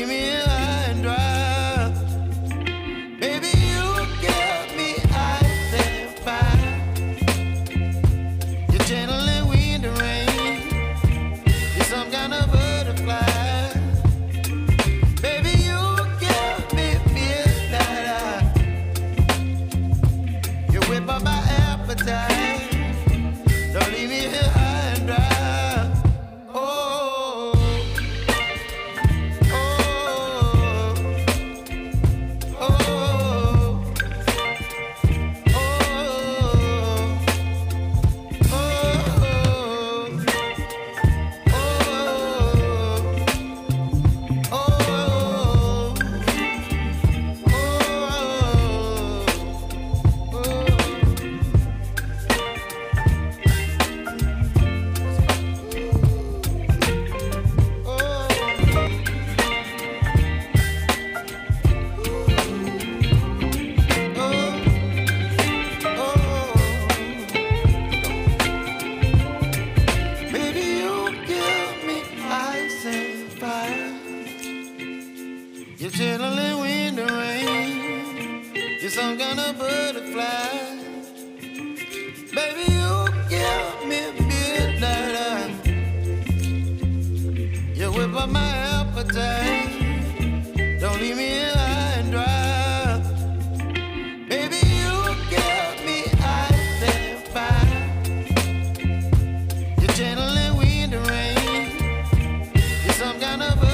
Don't You're chilling when the rain. You're some kind of butterfly. Baby, you give me midnight. You whip up my appetite. Don't leave me high and dry. kind of